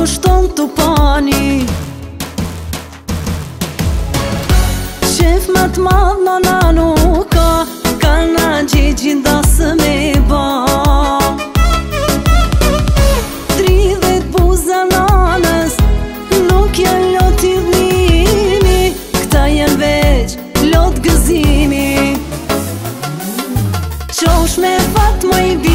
ngushton të pani Shef më të madhë në në nuka Ka në gjithin da së me ba Dridhet buza nanës Nuk janë lot i dhimi Këta janë veç lot gëzimi Qosh me fat më i bjë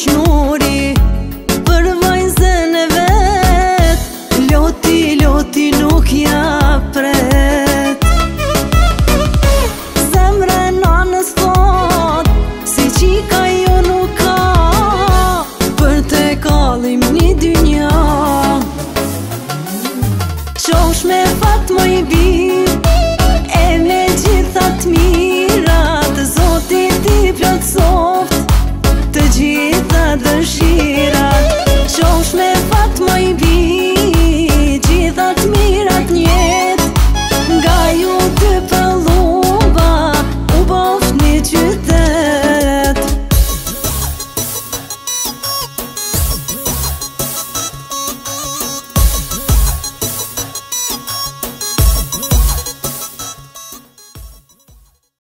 shnuri Për vajzën e vet Loti, loti nuk ja pret Zemre në nësot Si qika ju nuk ka Për te kalim një dynja Qosh me fat më i bit